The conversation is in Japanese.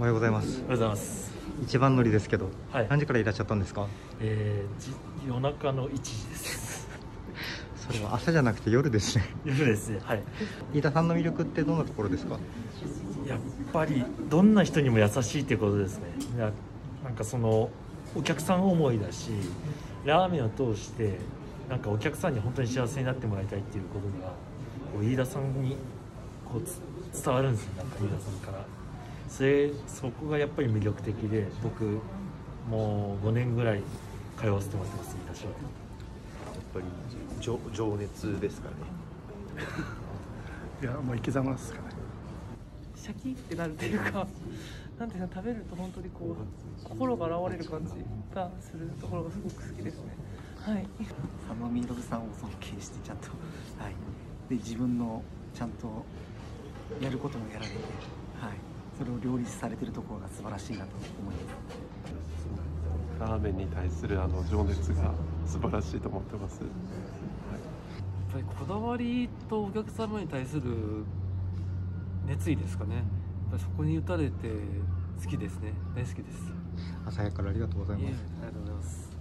おはようございます。おはようございます。一番乗りですけど、はい。何時からいらっしゃったんですか？えー、じ夜中の1時です。それは朝じゃなくて夜ですね。夜ですね。はい。飯田さんの魅力ってどんなところですか？やっぱりどんな人にも優しいってことですね。なんかそのお客さん思いだしラーメンを通してなんかお客さんに本当に幸せになってもらいたいっていうことがこう飯田さんにこうつ伝わるんですよ。なんか飯田さんからそれそこがやっぱり魅力的で僕もう5年ぐらい通わせてもらってます飯田商店やっぱり情情熱ですかね。いやもう生き様ですかねシャキってなるというか、なんていうの食べると本当にこう心が洗われる感じがするところがすごく好きですね。はい。佐野弥勒さんを尊敬してちゃんと、はい、で自分のちゃんとやることもやられて、はい、それを両立されてるところが素晴らしいなと思います。ラーメンに対するあの情熱が素晴らしいと思ってます。やっぱりこだわりとお客様に対する熱意ですかね。やっぱりそこに打たれて好きですね。大好きです。朝早くからありがとうございますありがとうございます。